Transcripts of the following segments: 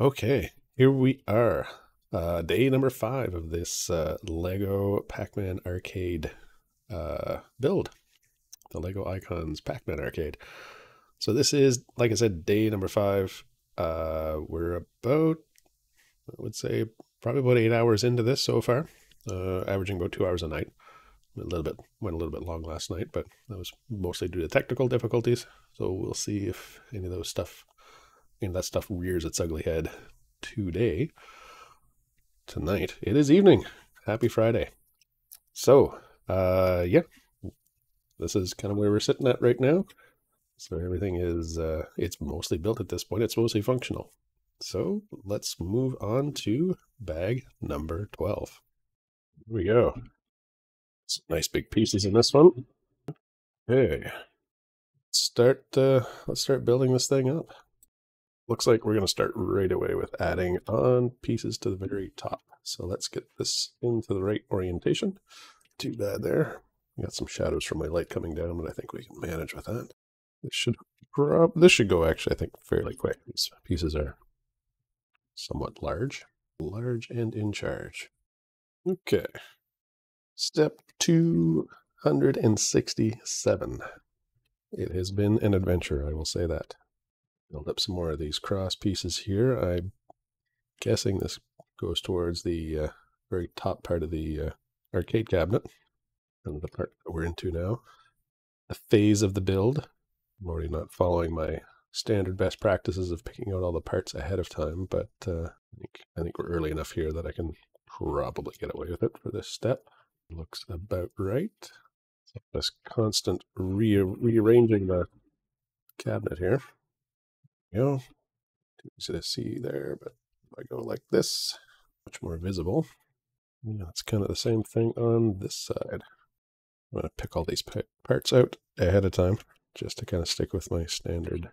Okay, here we are. Uh, day number five of this uh, Lego Pac Man arcade uh, build. The Lego Icons Pac Man arcade. So, this is, like I said, day number five. Uh, we're about, I would say, probably about eight hours into this so far, uh, averaging about two hours a night. A little bit, went a little bit long last night, but that was mostly due to technical difficulties. So, we'll see if any of those stuff that stuff rears its ugly head today. Tonight. It is evening. Happy Friday. So, uh, yeah, this is kind of where we're sitting at right now. So everything is, uh, it's mostly built at this point. It's mostly functional. So let's move on to bag number 12. Here we go. Some nice big pieces in this one. Okay. Start, uh, let's start building this thing up looks like we're going to start right away with adding on pieces to the very top. So let's get this into the right orientation. Too bad there. Got some shadows from my light coming down, but I think we can manage with that. This should this should go actually, I think, fairly quick. These pieces are somewhat large. Large and in charge. Okay. Step 267. It has been an adventure, I will say that build up some more of these cross pieces here. I'm guessing this goes towards the uh, very top part of the uh, arcade cabinet, and the part that we're into now. The phase of the build. I'm already not following my standard best practices of picking out all the parts ahead of time, but uh, I, think, I think we're early enough here that I can probably get away with it for this step. Looks about right. This constant re rearranging the cabinet here go. Too easy to see there, but if I go like this, much more visible. Yeah, it's kind of the same thing on this side. I'm going to pick all these parts out ahead of time just to kind of stick with my standard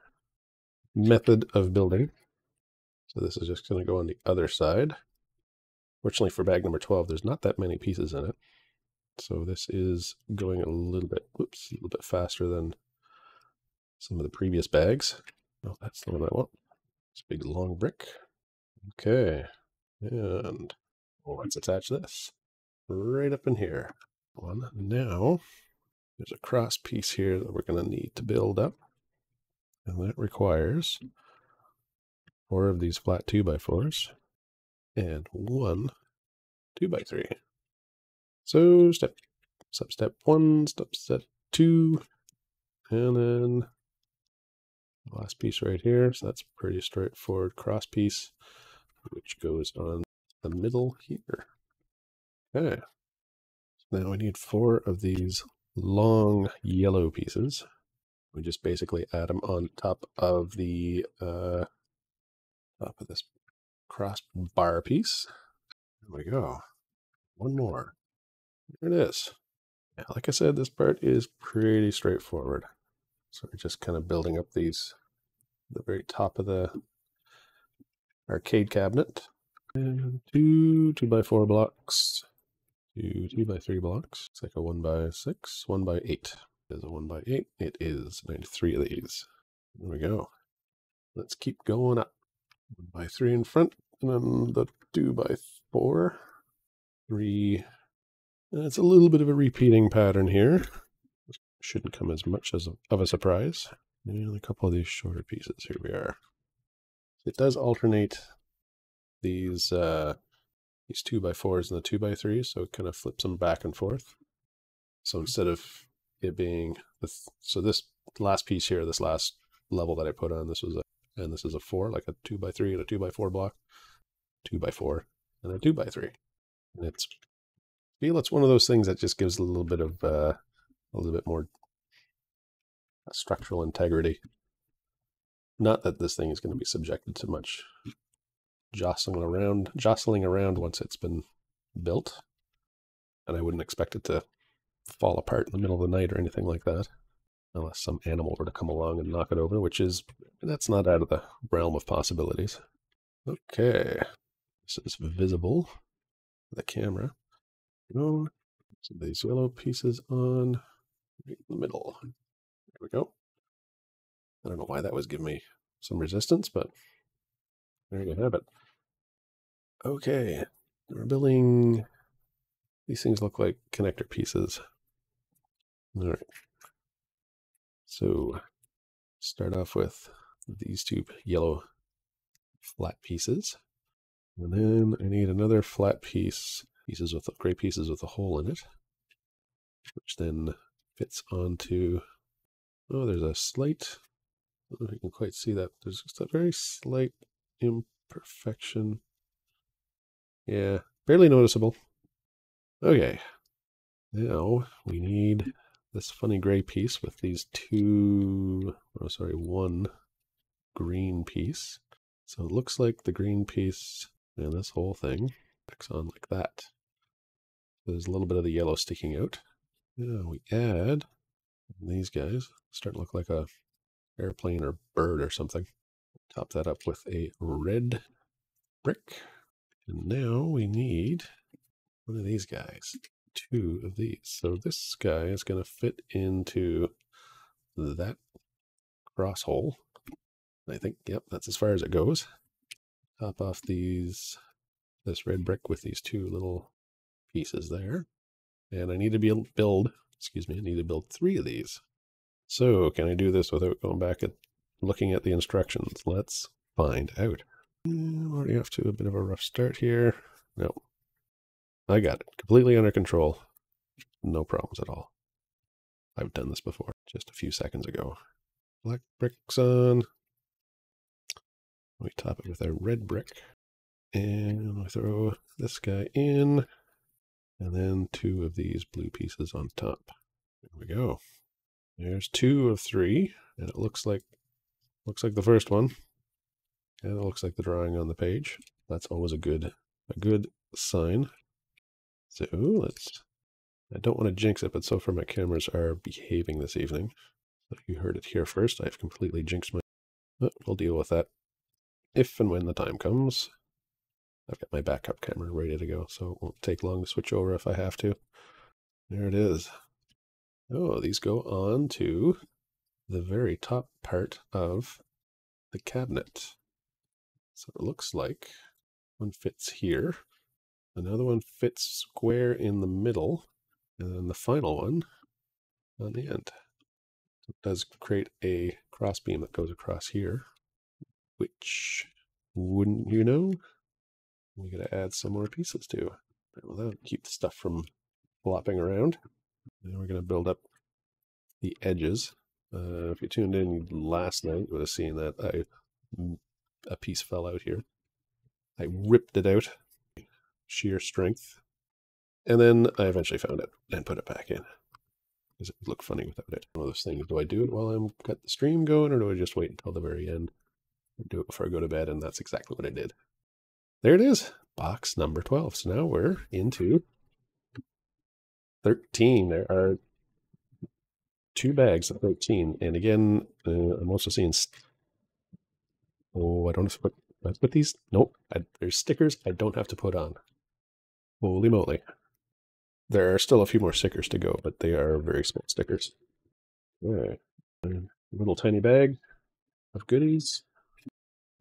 method of building. So this is just going to go on the other side. Fortunately for bag number 12, there's not that many pieces in it. So this is going a little bit, whoops, a little bit faster than some of the previous bags. Oh, that's the one I want. This big long brick. Okay. And let's attach this right up in here. One. Now, there's a cross piece here that we're going to need to build up. And that requires four of these flat 2x4s and one 2x3. So step, step, step one, step, step two, and then last piece right here. So that's pretty straightforward cross piece, which goes on the middle here. Okay. So now we need four of these long yellow pieces. We just basically add them on top of the uh, top of this cross bar piece. There we go. One more. There it is. Yeah, like I said, this part is pretty straightforward. So we're just kind of building up these, the very top of the arcade cabinet. And two two by four blocks, two two by three blocks. It's like a one by six, one by eight. Is a one by eight. It is 93 of these. There we go. Let's keep going up. One by three in front, and then the two by four. Three. And it's a little bit of a repeating pattern here shouldn't come as much as of a surprise. And a couple of these shorter pieces. Here we are. It does alternate these uh, these two by fours and the two by threes, so it kind of flips them back and forth. So instead of it being the th so this last piece here, this last level that I put on, this was a and this is a four, like a two by three and a two by four block, two by four and a two by three, and it's feel it's one of those things that just gives a little bit of uh, a little bit more structural integrity. Not that this thing is going to be subjected to much jostling around, jostling around once it's been built, and I wouldn't expect it to fall apart in the middle of the night or anything like that, unless some animal were to come along and knock it over, which is that's not out of the realm of possibilities. Okay, this is visible. The camera. Go. So these yellow pieces on right in the middle. We go. I don't know why that was giving me some resistance, but there you have it. Okay, we're building. These things look like connector pieces. All right. So start off with these two yellow flat pieces. And then I need another flat piece, pieces with gray pieces with a hole in it, which then fits onto, oh, there's a slight, I don't know if you can quite see that. There's just a very slight imperfection. Yeah, barely noticeable. Okay, now we need this funny gray piece with these two, oh sorry, one green piece. So it looks like the green piece and this whole thing sticks on like that. There's a little bit of the yellow sticking out. Now we add these guys. Start to look like a airplane or bird or something. Top that up with a red brick. And now we need one of these guys. Two of these. So this guy is going to fit into that cross hole. I think, yep, that's as far as it goes. Top off these, this red brick with these two little pieces there. And I need to be build, excuse me, I need to build three of these. So can I do this without going back and looking at the instructions? Let's find out. I'm already off to a bit of a rough start here. No, I got it completely under control. No problems at all. I've done this before just a few seconds ago. Black bricks on. We top it with a red brick. And we throw this guy in. And then two of these blue pieces on top. There we go. There's two of three. And it looks like looks like the first one. And it looks like the drawing on the page. That's always a good a good sign. So let's I don't want to jinx it, but so far my cameras are behaving this evening. So you heard it here first. I've completely jinxed my but we'll deal with that if and when the time comes. I've got my backup camera ready to go, so it won't take long to switch over if I have to. There it is. Oh, these go on to the very top part of the cabinet. So it looks like one fits here, another one fits square in the middle, and then the final one on the end. So it does create a crossbeam that goes across here which wouldn't you know, we gotta add some more pieces to. Well, that'll keep the stuff from flopping around. And we're gonna build up the edges. Uh, if you tuned in last night, you would have seen that I a piece fell out here. I ripped it out, sheer strength, and then I eventually found it and put it back in. Because it would look funny without it. One of those things, do I do it while I'm got the stream going, or do I just wait until the very end? do it before I go to bed, and that's exactly what I did. There it is, box number 12. So now we're into 13. There are two bags of 13. And again, uh, I'm also seeing, oh, I don't have to put, put these, nope, I, there's stickers I don't have to put on. Holy moly. There are still a few more stickers to go, but they are very small stickers. All right. little tiny bag of goodies.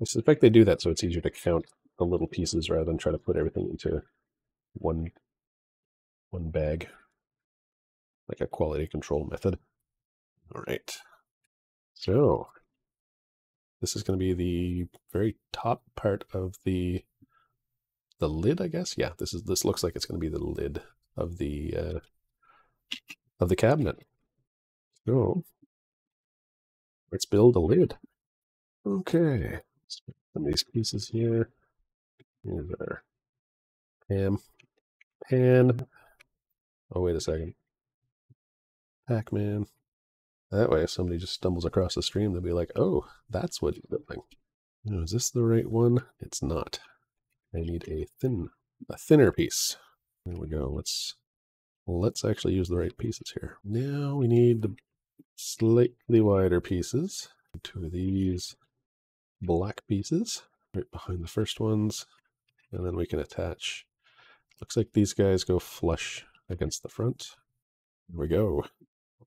I suspect they do that so it's easier to count the little pieces rather than try to put everything into one one bag, like a quality control method. All right. So this is going to be the very top part of the the lid, I guess. Yeah, this is this looks like it's going to be the lid of the uh, of the cabinet. So let's build a lid. Okay. Some of these pieces here. Our Pam. Pan. Oh, wait a second. Pac-Man. That way, if somebody just stumbles across the stream, they'll be like, oh, that's what he's building. Now, is this the right one? It's not. I need a thin, a thinner piece. There we go. Let's, let's actually use the right pieces here. Now we need the slightly wider pieces. Two of these black pieces right behind the first ones. And then we can attach. Looks like these guys go flush against the front. There we go.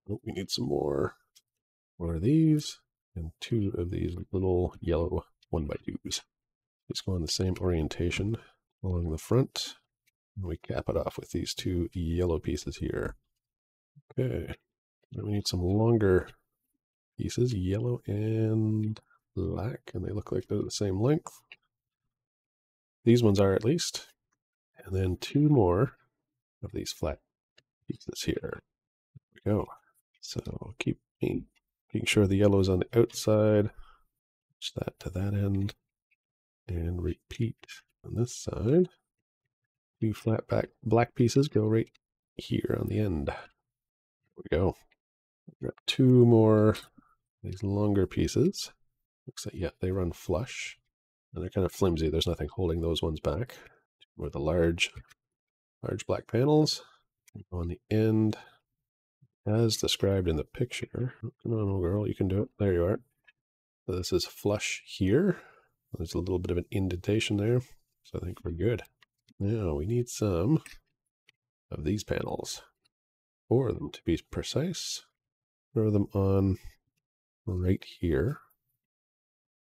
Oh, we need some more. One of these and two of these little yellow one by twos. Just go in the same orientation along the front. And we cap it off with these two yellow pieces here. Okay. We need some longer pieces, yellow and black, and they look like they're the same length. These ones are at least. And then two more of these flat pieces here. There we go. So keep making sure the yellow is on the outside. Push that to that end. And repeat on this side. Two flat back black pieces go right here on the end. There we go. Got two more these longer pieces. Looks like, yeah, they run flush. And they're kind of flimsy. There's nothing holding those ones back. Or the large, large black panels on the end, as described in the picture. Oh, come on, little girl, you can do it. There you are. So this is flush here. There's a little bit of an indentation there. So I think we're good. Now we need some of these panels. Four of them to be precise. Throw them on right here.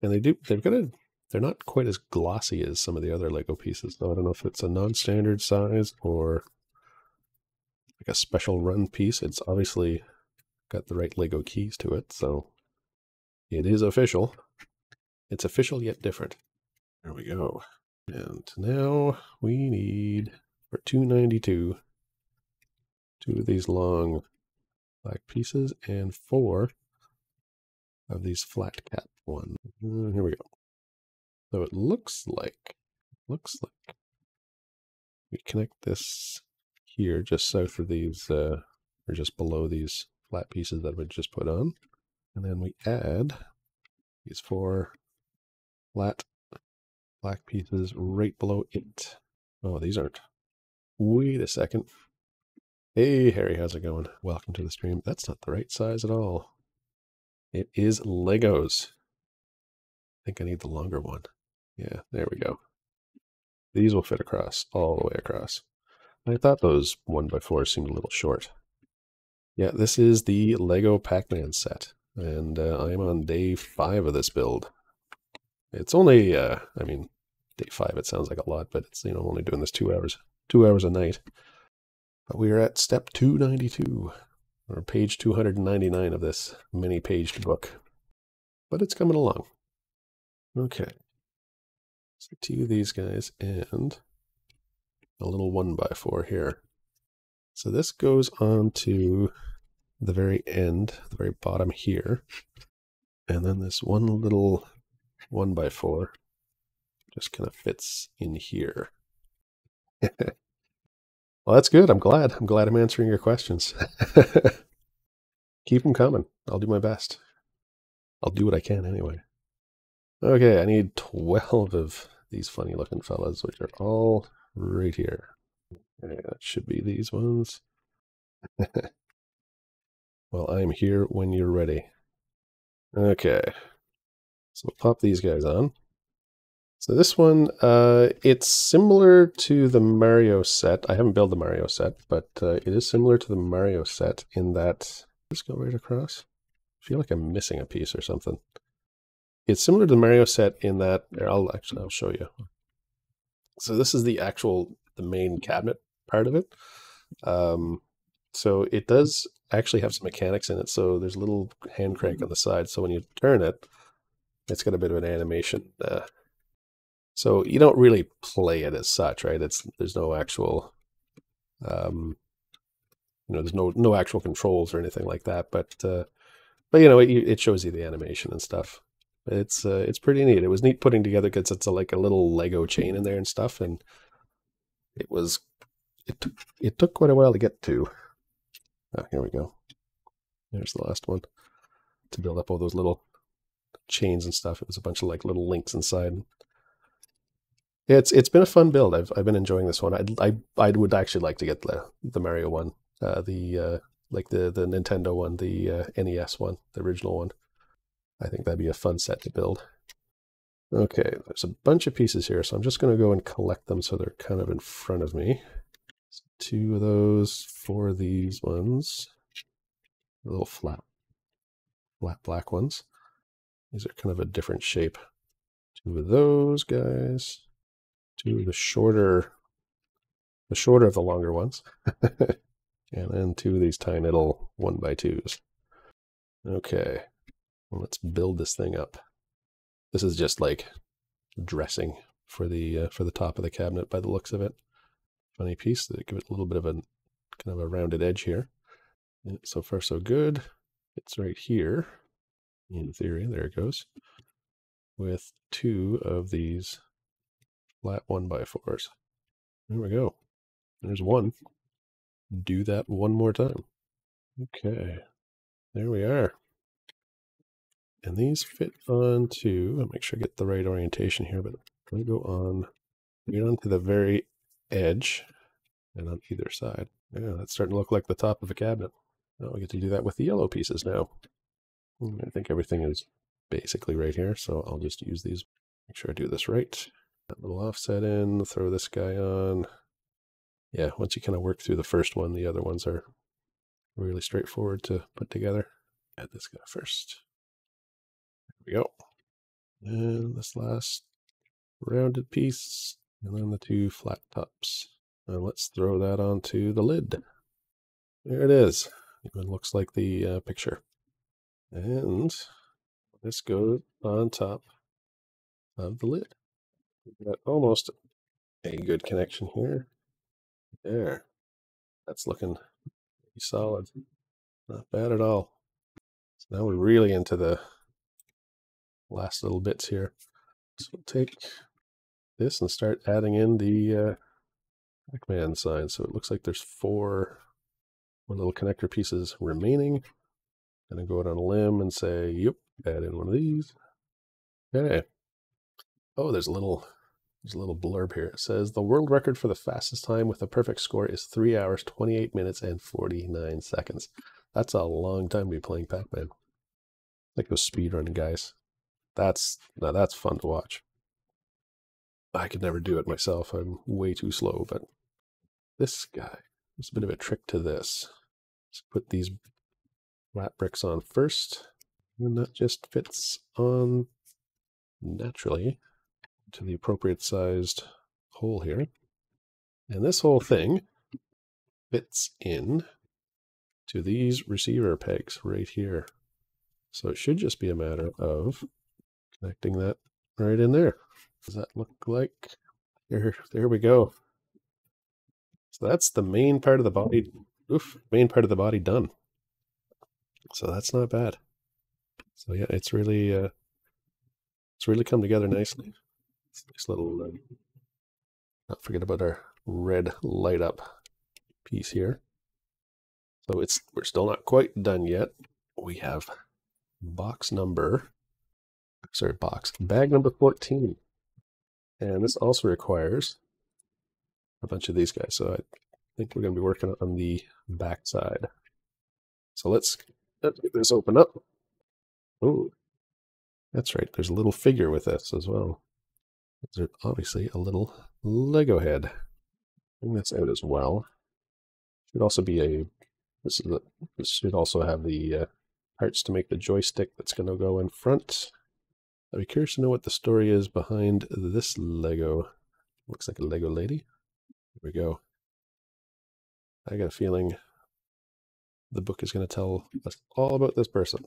And they do, they've got a, they're not quite as glossy as some of the other Lego pieces. Though I don't know if it's a non-standard size or like a special run piece. It's obviously got the right Lego keys to it, so it is official. It's official yet different. There we go. And now we need for 292 two of these long black pieces and four of these flat cap ones. Uh, here we go. So it looks like, looks like we connect this here just south of these, uh, or just below these flat pieces that we just put on. And then we add these four flat black pieces right below it. Oh, these aren't. Wait a second. Hey, Harry, how's it going? Welcome to the stream. That's not the right size at all. It is Legos. I think I need the longer one. Yeah, there we go. These will fit across, all the way across. I thought those 1x4s seemed a little short. Yeah, this is the Lego Pac-Man set, and uh, I am on day five of this build. It's only, uh, I mean, day five, it sounds like a lot, but it's, you know, I'm only doing this two hours, two hours a night. But we are at step 292, or page 299 of this many-paged book. But it's coming along. Okay. So two of these guys and a little one by four here. So this goes on to the very end, the very bottom here. And then this one little one by four just kind of fits in here. well, that's good. I'm glad. I'm glad I'm answering your questions. Keep them coming. I'll do my best. I'll do what I can anyway. Okay, I need 12 of these funny looking fellas, which are all right here. That should be these ones. well, I'm here when you're ready. Okay, so pop these guys on. So this one, uh, it's similar to the Mario set. I haven't built the Mario set, but uh, it is similar to the Mario set in that, just go right across. I feel like I'm missing a piece or something. It's similar to the Mario set in that, I'll actually, I'll show you. So this is the actual, the main cabinet part of it. Um, so it does actually have some mechanics in it. So there's a little hand crank on the side. So when you turn it, it's got a bit of an animation. Uh, so you don't really play it as such, right? It's there's no actual, um, you know, there's no no actual controls or anything like that. But uh, but you know, it, it shows you the animation and stuff. It's uh, it's pretty neat. It was neat putting together because it's a, like a little Lego chain in there and stuff, and it was it took it took quite a while to get to. Oh, here we go. There's the last one to build up all those little chains and stuff. It was a bunch of like little links inside. it's it's been a fun build. I've I've been enjoying this one. I I I would actually like to get the the Mario one, uh, the uh, like the the Nintendo one, the uh, NES one, the original one. I think that'd be a fun set to build. Okay, there's a bunch of pieces here, so I'm just going to go and collect them so they're kind of in front of me. So two of those, four of these ones, little flat, flat black ones. These are kind of a different shape. two of those guys, two of the shorter, the shorter of the longer ones, and then two of these tiny little one by twos. Okay, let's build this thing up. This is just like dressing for the uh, for the top of the cabinet by the looks of it. Funny piece that give it a little bit of a kind of a rounded edge here. So far so good. It's right here, in theory, there it goes, with two of these flat one by fours. There we go. There's one. Do that one more time. Okay, there we are. And these fit onto, I'll make sure I get the right orientation here, but to go on, get onto the very edge and on either side. Yeah, that's starting to look like the top of a cabinet. Now we get to do that with the yellow pieces now. I think everything is basically right here, so I'll just use these. Make sure I do this right. That little offset in, throw this guy on. Yeah, once you kind of work through the first one, the other ones are really straightforward to put together. Add this guy first. We go. And this last rounded piece, and then the two flat tops. Now let's throw that onto the lid. There it is. Even looks like the uh, picture. And this goes on top of the lid. We've got almost a good connection here. There. That's looking solid. Not bad at all. So now we're really into the last little bits here. So we'll take this and start adding in the uh, Pac-Man sign. So it looks like there's four more little connector pieces remaining. Gonna go out on a limb and say, yep, add in one of these. Okay. Oh, there's a little there's a little blurb here. It says the world record for the fastest time with a perfect score is three hours, 28 minutes, and 49 seconds. That's a long time to be playing Pac-Man. Like those speedrunning guys. That's now that's fun to watch. I could never do it myself. I'm way too slow, but this guy, there's a bit of a trick to this. Let's put these flat bricks on first, and that just fits on naturally to the appropriate sized hole here. And this whole thing fits in to these receiver pegs right here. So it should just be a matter of connecting that right in there. Does that look like? There, there we go. So that's the main part of the body. Oof, main part of the body done. So that's not bad. So yeah, it's really, uh, it's really come together nicely. Nice little, uh, not forget about our red light up piece here. So it's, we're still not quite done yet. We have box number, sorry, box, bag number 14. And this also requires a bunch of these guys. So I think we're going to be working on the back side. So let's, let's get this open up. Oh, that's right. There's a little figure with this as well. There's obviously a little Lego head. Bring this out as well. Should also be a, this is a, this should also have the uh, parts to make the joystick that's going to go in front. I'd be curious to know what the story is behind this Lego. Looks like a Lego lady. Here we go. I got a feeling the book is going to tell us all about this person.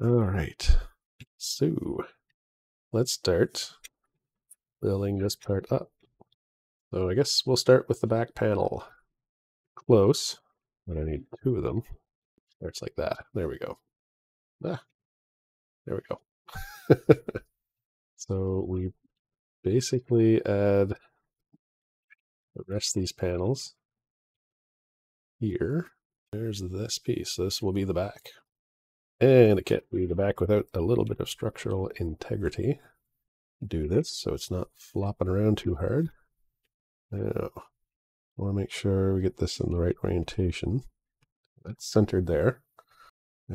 All right. So let's start building this part up. So I guess we'll start with the back panel. Close, but I need two of them. Starts like that. There we go. Ah, there we go. so we basically add the rest of these panels here. There's this piece. This will be the back. And it can't be the back without a little bit of structural integrity. Do this so it's not flopping around too hard. Now, I want to make sure we get this in the right orientation. That's centered there.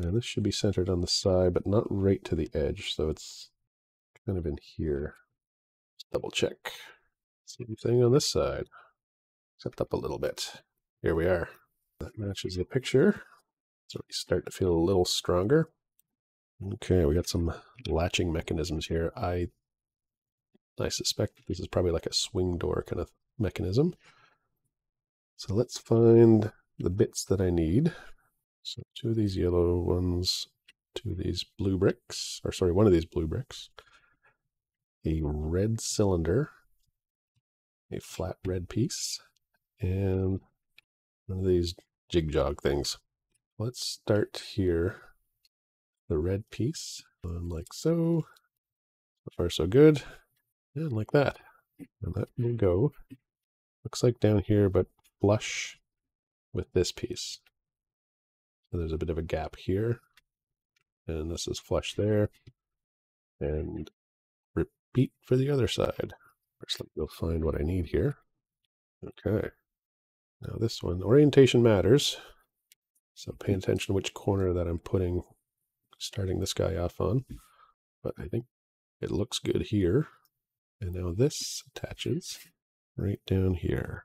And this should be centered on the side, but not right to the edge. So it's kind of in here. Double check. Same thing on this side, except up a little bit. Here we are. That matches the picture. So we start to feel a little stronger. Okay, we got some latching mechanisms here. I I suspect this is probably like a swing door kind of mechanism. So let's find the bits that I need. So two of these yellow ones, two of these blue bricks, or sorry, one of these blue bricks, a red cylinder, a flat red piece, and one of these jig jog things. Let's start here. The red piece, um, like so. So far so good. And like that. And that will go. Looks like down here, but flush with this piece. So there's a bit of a gap here. And this is flush there. And repeat for the other side. First, let me go find what I need here. Okay. Now this one, orientation matters. So pay attention which corner that I'm putting, starting this guy off on. But I think it looks good here. And now this attaches right down here.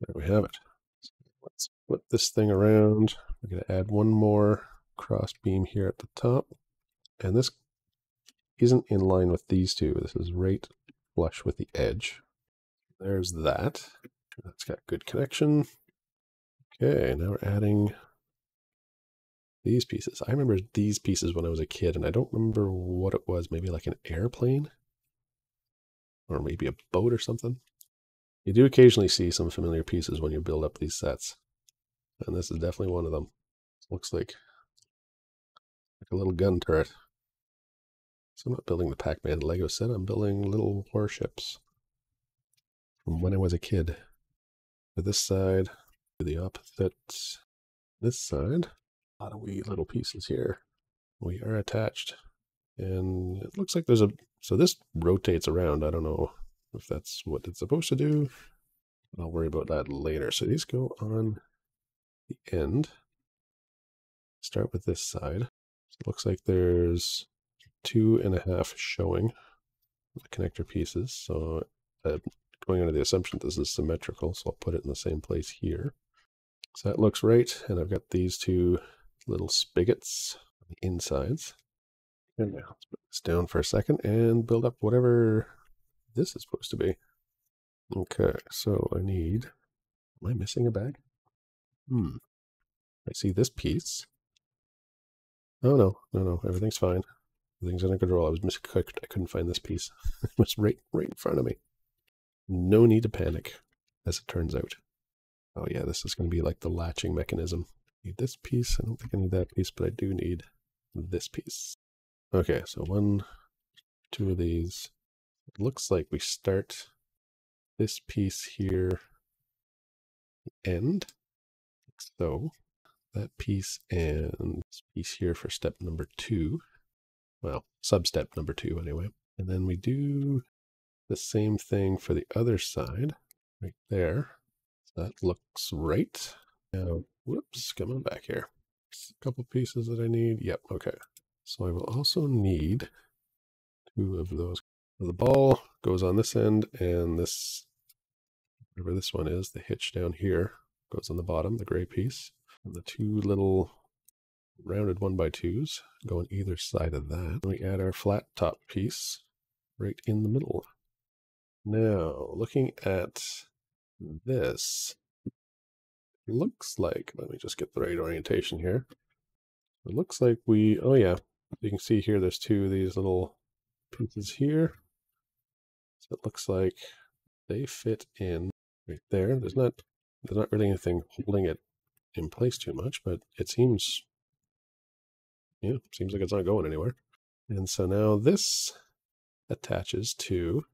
There we have it. So let's flip this thing around. We're going to add one more cross beam here at the top. And this isn't in line with these two. This is right flush with the edge. There's that. That's got good connection. Okay, now we're adding these pieces. I remember these pieces when I was a kid, and I don't remember what it was. Maybe like an airplane? Or maybe a boat or something? You do occasionally see some familiar pieces when you build up these sets. And this is definitely one of them. Looks like, like a little gun turret. So I'm not building the Pac-Man Lego set, I'm building little warships from when I was a kid. To this side, to the opposite, this side, a lot of wee little pieces here. We are attached. And it looks like there's a, so this rotates around. I don't know if that's what it's supposed to do. I'll worry about that later. So these go on the end. Start with this side. So it looks like there's two and a half showing the connector pieces. So uh, going under the assumption this is symmetrical, so I'll put it in the same place here. So that looks right, and I've got these two little spigots on the insides. And now let's put this down for a second and build up whatever this is supposed to be. Okay, so I need, am I missing a bag? Hmm, I see this piece. Oh no, no, no, everything's fine. Everything's under control. I was missing, I couldn't find this piece. it was right, right in front of me. No need to panic, as it turns out. Oh yeah, this is going to be like the latching mechanism. I Need this piece. I don't think I need that piece, but I do need this piece. Okay, so one, two of these. It looks like we start this piece here, end. So that piece and this piece here for step number two. Well, sub-step number two anyway. And then we do the same thing for the other side right there. So that looks right. Now, whoops, coming back here. a couple pieces that I need. Yep, okay. So I will also need two of those. The ball goes on this end and this, whatever this one is, the hitch down here goes on the bottom, the gray piece. And the two little rounded one by twos go on either side of that. We add our flat top piece right in the middle. Now, looking at this, looks like, let me just get the right orientation here. It looks like we, oh yeah, you can see here there's two of these little pieces here. So it looks like they fit in right there. There's not, there's not really anything holding it in place too much, but it seems, yeah, seems like it's not going anywhere. And so now this attaches to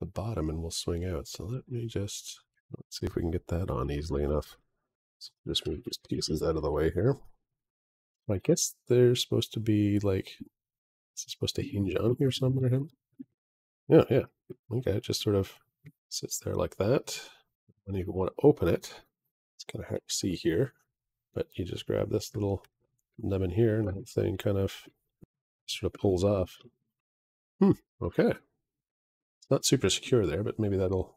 the bottom and we'll swing out. So let me just, let's see if we can get that on easily enough. So just move these pieces out of the way here. I guess they're supposed to be like, is it supposed to hinge on here somewhere? Yeah, yeah. Okay, it just sort of sits there like that. When you want to open it, it's kind of hard to see here, but you just grab this little lemon here and the thing kind of sort of pulls off. Hmm, okay. It's not super secure there, but maybe that'll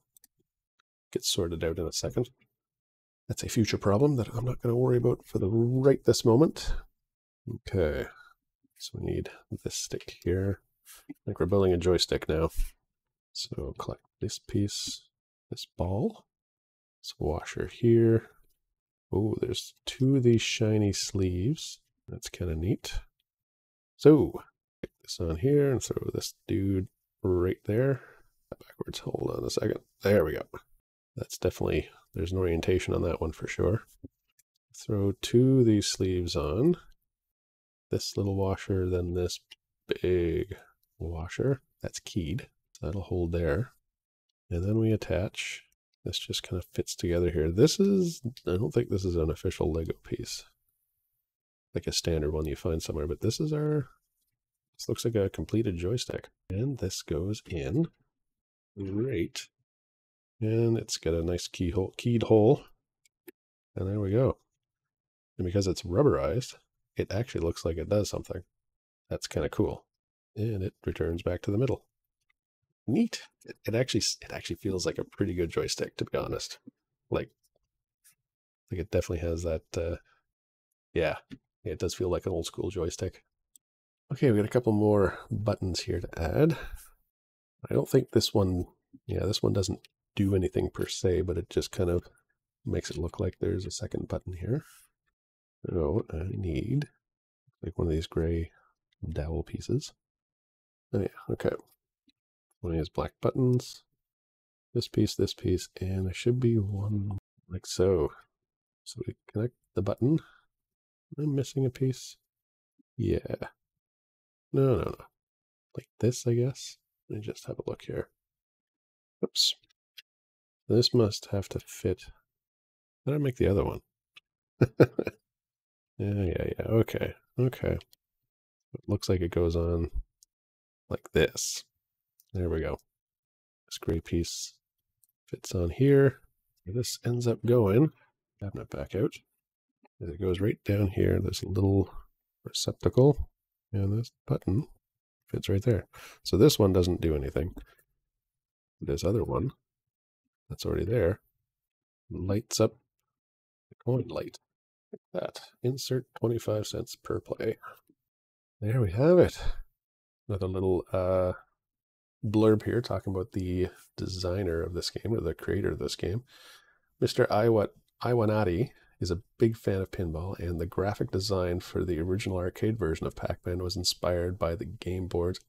get sorted out in a second. That's a future problem that I'm not going to worry about for the right this moment. Okay, so we need this stick here. Think we're building a joystick now. So collect this piece, this ball, this washer here. Oh, there's two of these shiny sleeves. That's kind of neat. So, this on here and throw this dude right there. Backwards, hold on a second. There we go. That's definitely, there's an orientation on that one for sure. Throw two of these sleeves on. This little washer, then this big washer. That's keyed. So that'll hold there. And then we attach. This just kind of fits together here. This is, I don't think this is an official Lego piece. Like a standard one you find somewhere, but this is our, this looks like a completed joystick. And this goes in right. And it's got a nice keyhole, keyed hole. And there we go. And because it's rubberized, it actually looks like it does something. That's kind of cool. And it returns back to the middle. Neat. It, it actually it actually feels like a pretty good joystick, to be honest. Like, like it definitely has that. Uh, yeah, it does feel like an old school joystick. Okay, we got a couple more buttons here to add. I don't think this one, yeah, this one doesn't do anything per se, but it just kind of makes it look like there's a second button here. So I need like one of these gray dowel pieces. Oh yeah, okay. One of these black buttons. This piece, this piece, and there should be one like so. So we connect the button. I'm missing a piece. Yeah. No, no, no. Like this, I guess. Let me just have a look here. Oops. This must have to fit. How Did I make the other one? Yeah, yeah, yeah. Okay. Okay. It looks like it goes on like this. There we go. This gray piece fits on here. This ends up going, cabinet back out. It goes right down here. this little receptacle and this button fits right there. So this one doesn't do anything. This other one that's already there lights up the coin light Like that. Insert 25 cents per play. There we have it. Another little uh, blurb here talking about the designer of this game, or the creator of this game. Mr. Iwat Iwanati is a big fan of pinball, and the graphic design for the original arcade version of Pac-Man was inspired by the game boards,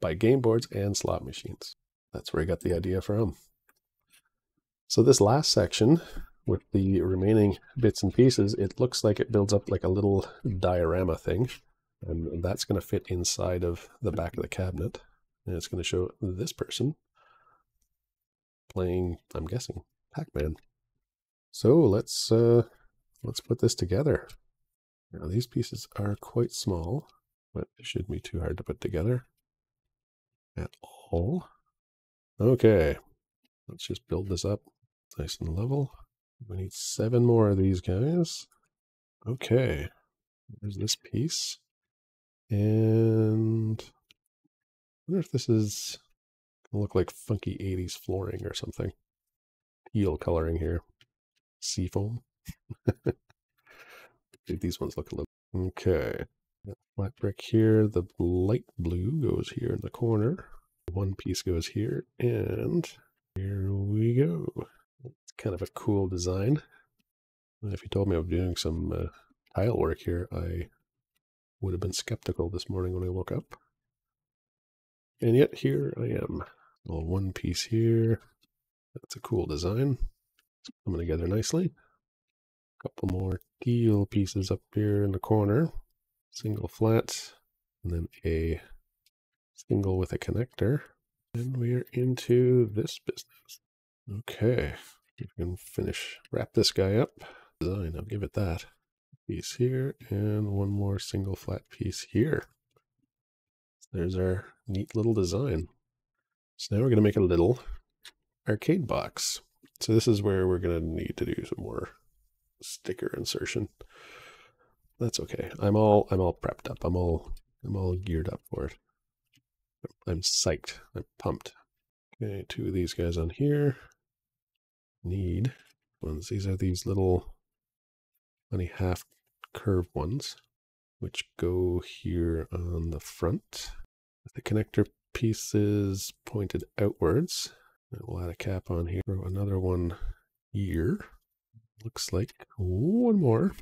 by game boards and slot machines. That's where he got the idea from. So this last section with the remaining bits and pieces, it looks like it builds up like a little diorama thing. And that's going to fit inside of the back of the cabinet. And it's going to show this person playing, I'm guessing, Pac-Man. So let's uh, let's put this together. Now these pieces are quite small, but it shouldn't be too hard to put together at all. Okay, let's just build this up nice and level. We need seven more of these guys. Okay. There's this piece. And wonder if this is look like funky 80s flooring or something. Teal coloring here. Seafoam. These ones look a little okay. Flat brick here. The light blue goes here in the corner. One piece goes here, and here we go. It's kind of a cool design. If you told me I was doing some uh, tile work here, I would have been skeptical this morning when I woke up. And yet here I am. Well, one piece here. That's a cool design. It's coming together nicely. A couple more teal pieces up here in the corner. Single flat. And then a single with a connector. And we are into this business. Okay, we can finish, wrap this guy up. Design, I'll give it that. Piece here, and one more single flat piece here. There's our neat little design. So now we're going to make a little arcade box. So this is where we're going to need to do some more sticker insertion. That's okay. I'm all I'm all prepped up. I'm all I'm all geared up for it. I'm psyched. I'm pumped. Okay, two of these guys on here need ones. These are these little funny half curve ones, which go here on the front. The connector pieces pointed outwards. We'll add a cap on here. Another one here. Looks like one more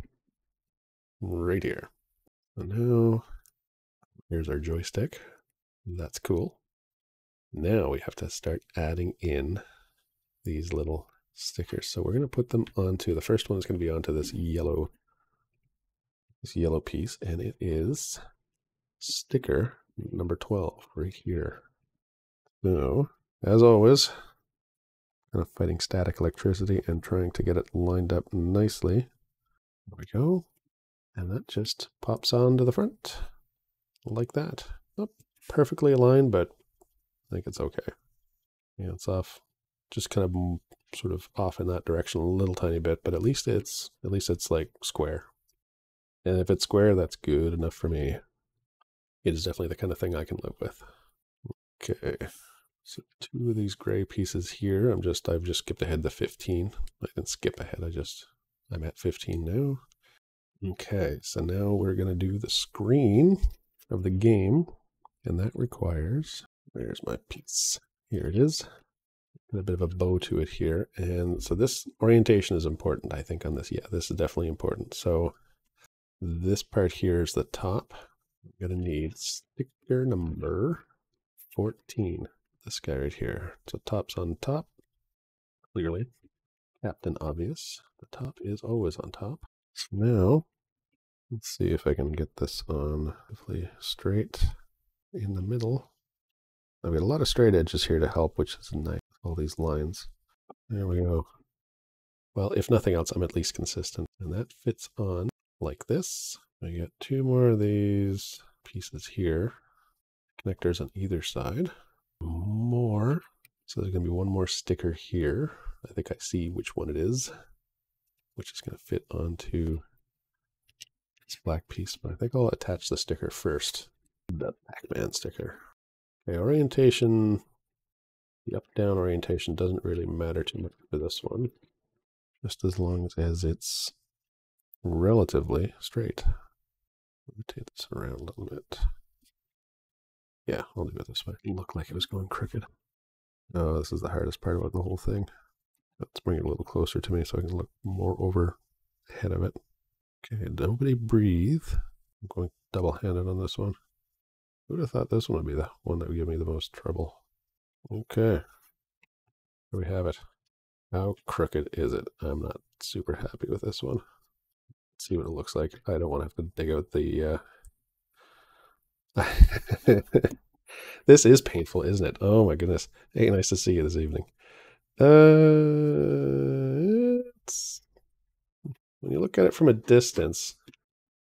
right here. So now here's our joystick. That's cool. Now we have to start adding in these little stickers. So we're going to put them onto, the first one is going to be onto this yellow, this yellow piece, and it is sticker number 12 right here. So, as always, kind of fighting static electricity and trying to get it lined up nicely. There we go. And that just pops onto the front like that. Not perfectly aligned, but I think it's okay. Yeah, it's off, just kind of sort of off in that direction a little tiny bit, but at least it's, at least it's like square. And if it's square, that's good enough for me. It is definitely the kind of thing I can live with. Okay, so two of these gray pieces here. I'm just, I've just skipped ahead to 15. I didn't skip ahead, I just, I'm at 15 now. Okay, so now we're going to do the screen of the game, and that requires, where's my piece? Here it is. a bit of a bow to it here. And so this orientation is important, I think, on this. Yeah, this is definitely important. So this part here is the top. I'm going to need sticker mm-hmm. number 14. This guy right here. So top's on top, clearly. Captain obvious. The top is always on top. So Now, let's see if I can get this on hopefully straight in the middle. I've got a lot of straight edges here to help, which is nice. All these lines. There we go. Well, if nothing else, I'm at least consistent. And that fits on like this. I get two more of these pieces here. Connectors on either side. More. So there's going to be one more sticker here. I think I see which one it is, which is going to fit onto this black piece. But I think I'll attach the sticker first. The Pac-Man sticker. Okay, orientation. The up-down orientation doesn't really matter too much for this one. Just as long as it's relatively straight. Rotate this around a little bit. Yeah, I'll do it this way. It looked like it was going crooked. Oh, this is the hardest part about the whole thing. Let's bring it a little closer to me so I can look more over ahead of it. Okay, nobody breathe. I'm going double-handed on this one. Who would have thought this one would be the one that would give me the most trouble? Okay. There we have it. How crooked is it? I'm not super happy with this one see what it looks like. I don't want to have to dig out the. Uh... this is painful, isn't it? Oh my goodness! Hey, nice to see you this evening. Uh, when you look at it from a distance,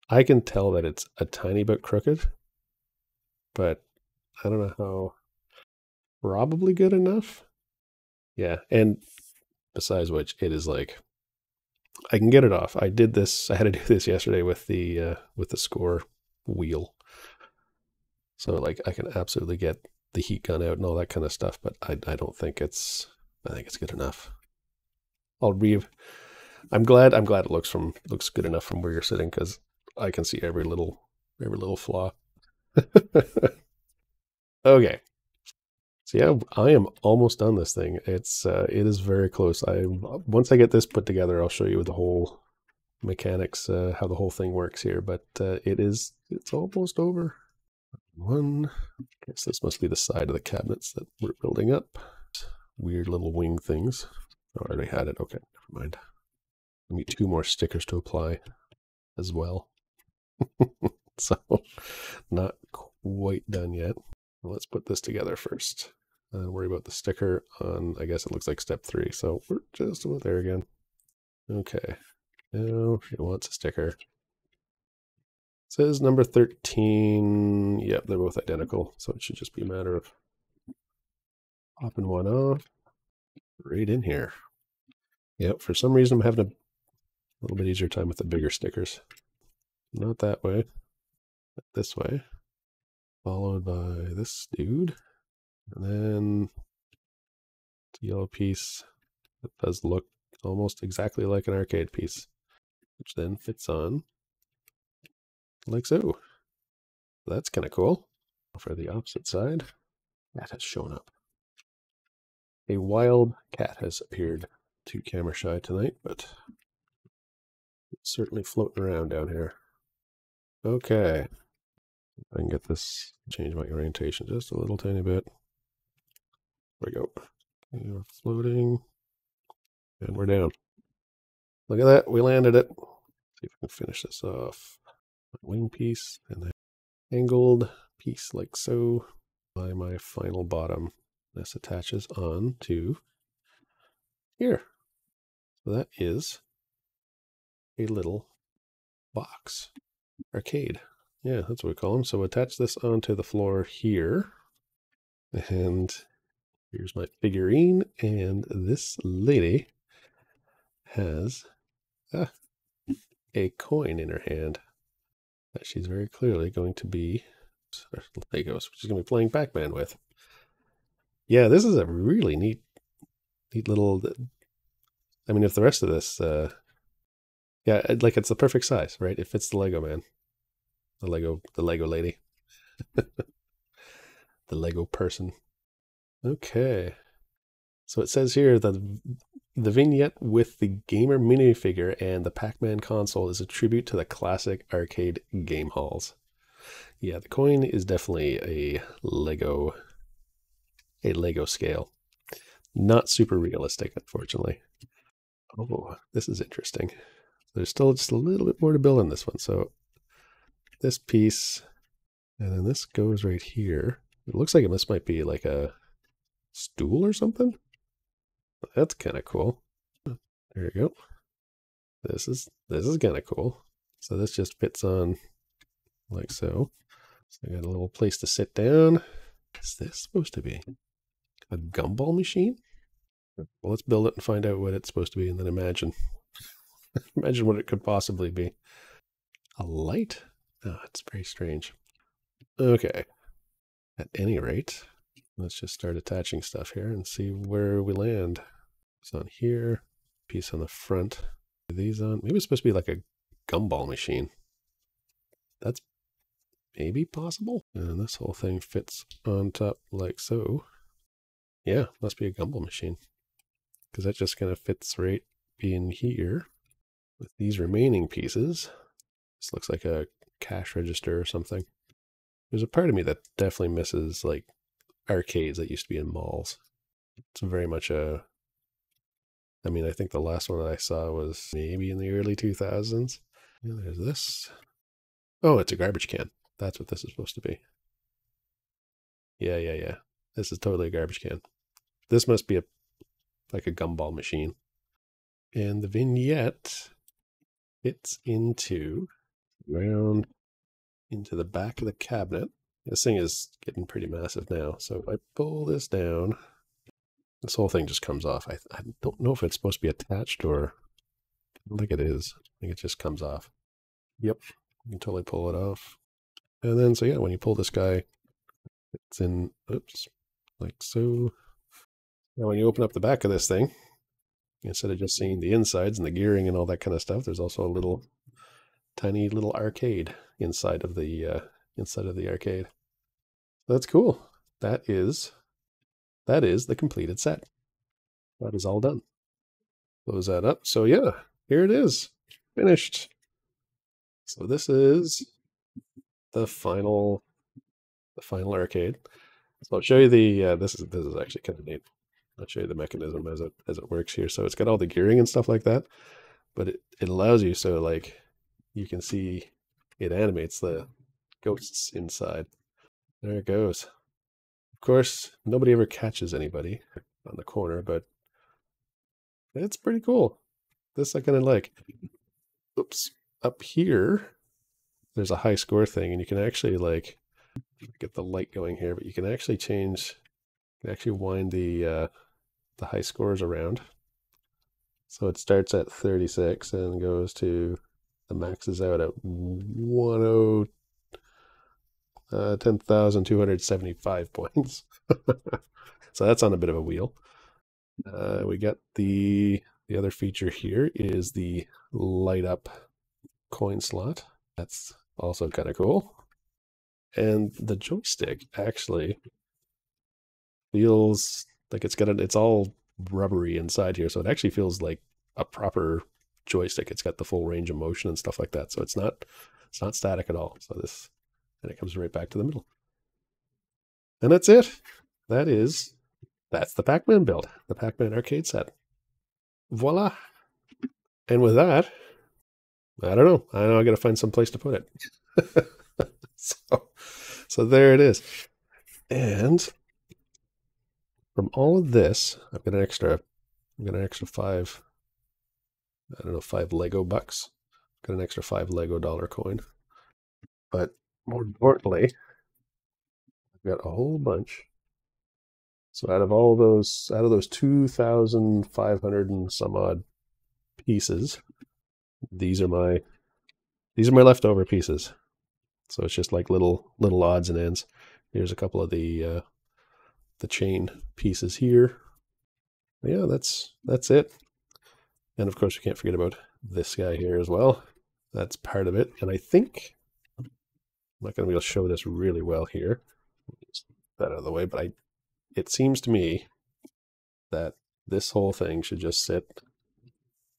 I can tell that it's a tiny bit crooked, but I don't know how. Probably good enough. Yeah, and besides which, it is like I can get it off. I did this. I had to do this yesterday with the uh, with the score wheel. So like I can absolutely get the heat gun out and all that kind of stuff, but I I don't think it's I think it's good enough. I'll re I'm glad I'm glad it looks from looks good enough from where you're sitting because I can see every little every little flaw. okay. So yeah, I am almost done this thing. It's uh, it is very close. I once I get this put together, I'll show you the whole mechanics, uh, how the whole thing works here. But uh, it is it's almost over. One, I guess this must be the side of the cabinets that we're building up. Weird little wing things. Oh, I already had it. Okay, never mind. Need two more stickers to apply as well. so not quite done yet. Let's put this together first and worry about the sticker on, I guess it looks like step three. So we're just about there again. Okay. Now it wants a sticker. It says number 13. Yep, they're both identical. So it should just be a matter of popping one off right in here. Yep, for some reason I'm having a little bit easier time with the bigger stickers. Not that way, but this way. Followed by this dude. And then the yellow piece that does look almost exactly like an arcade piece, which then fits on like so. That's kind of cool. For the opposite side, that has shown up. A wild cat has appeared to camera shy tonight, but it's certainly floating around down here. Okay. I can get this, change my orientation just a little tiny bit. There we go. Okay, we're floating. And we're down. Look at that. We landed it. See if we can finish this off. Wing piece and then angled piece like so by my final bottom. This attaches on to here. So that is a little box arcade. Yeah, that's what we call them. So attach this onto the floor here. And here's my figurine. And this lady has ah, a coin in her hand that she's very clearly going to be Legos, which she's going to be playing Pac-Man with. Yeah, this is a really neat, neat little. I mean, if the rest of this, uh, yeah, like it's the perfect size, right? It fits the Lego man, the Lego, the Lego lady, the Lego person. Okay, so it says here that the vignette with the gamer minifigure and the Pac-Man console is a tribute to the classic arcade game halls. Yeah, the coin is definitely a Lego, a Lego scale. Not super realistic, unfortunately. Oh, this is interesting. There's still just a little bit more to build on this one. So this piece, and then this goes right here. It looks like this might be like a stool or something. That's kind of cool. There you go. This is this is kind of cool. So this just fits on like so. So I got a little place to sit down. Is this supposed to be a gumball machine? Well, let's build it and find out what it's supposed to be and then imagine. imagine what it could possibly be. A light? Oh, it's very strange. Okay. At any rate, let's just start attaching stuff here and see where we land. It's on here, piece on the front. These on, maybe it's supposed to be like a gumball machine. That's maybe possible. And this whole thing fits on top like so. Yeah, must be a gumball machine. Because that just kind of fits right in here with these remaining pieces. This looks like a cash register or something. There's a part of me that definitely misses like arcades that used to be in malls. It's very much a I mean, I think the last one I saw was maybe in the early 2000s. And there's this. Oh, it's a garbage can. That's what this is supposed to be. Yeah, yeah, yeah. This is totally a garbage can. This must be a like a gumball machine. And the vignette fits into round into the back of the cabinet. This thing is getting pretty massive now. So if I pull this down, this whole thing just comes off. I, I don't know if it's supposed to be attached or I don't think it is. I think it just comes off. Yep, you can totally pull it off. And then, so yeah, when you pull this guy, it's in, oops, like so. Now when you open up the back of this thing, instead of just seeing the insides and the gearing and all that kind of stuff, there's also a little tiny little arcade inside of the uh, inside of the arcade. That's cool. That is that is the completed set. That is all done. Close that up. So yeah, here it is, finished. So this is the final the final arcade. So I'll show you the uh, this is this is actually kind of neat. I'll show you the mechanism as it as it works here. So it's got all the gearing and stuff like that, but it, it allows you so like you can see it animates the ghosts inside. There it goes. Of course, nobody ever catches anybody on the corner, but it's pretty cool. This I kind of like. Oops. Up here, there's a high score thing, and you can actually like get the light going here, but you can actually change, can actually wind the uh, the high scores around. So it starts at 36 and goes to the max is out at 10 uh, 10,275 points. so that's on a bit of a wheel. Uh, we got the the other feature here is the light up coin slot. That's also kind of cool. And the joystick actually feels like it's got a, it's all rubbery inside here, so it actually feels like a proper joystick. It's got the full range of motion and stuff like that. So it's not it's not static at all. So this and it comes right back to the middle. And that's it. That is that's the Pac-Man build, the Pac-Man arcade set. Voila. And with that, I don't know. I know I got to find some place to put it. so, so there it is. And from all of this, I've got an extra, I've got an extra five, I don't know, five Lego bucks. Got an extra five Lego dollar coin. But more importantly, I've got a whole bunch. So out of all those, out of those 2,500 and some odd pieces, these are my, these are my leftover pieces. So it's just like little, little odds and ends. Here's a couple of the, uh, the chain pieces here. Yeah, that's, that's it. And of course, you can't forget about this guy here as well. That's part of it. And I think not going to be able to show this really well here. That out of the way, but I it seems to me that this whole thing should just sit,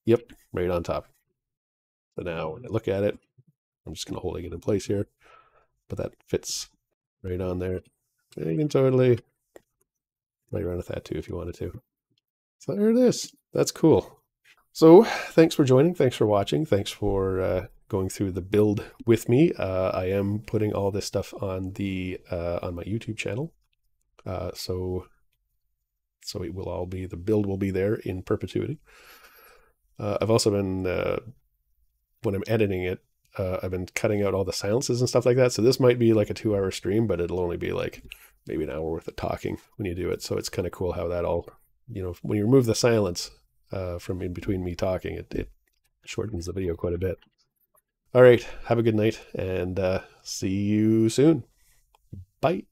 yep, right on top. So now when I look at it, I'm just going to hold it in place here, but that fits right on there. And you can totally play around with that too if you wanted to. So there it is. That's cool. So thanks for joining. Thanks for watching. Thanks for uh, going through the build with me. Uh, I am putting all this stuff on the uh, on my YouTube channel. Uh, so so it will all be the build will be there in perpetuity. Uh, I've also been uh, when I'm editing it, I've been cutting out all the silences and stuff like that. So this might be like a two hour stream, but it'll only be like maybe an hour worth of talking when you do it. So it's kind of cool how that all, you know, when you remove the silence uh, from in between me talking, it, it shortens the video quite a bit. All right. Have a good night and uh, see you soon. Bye.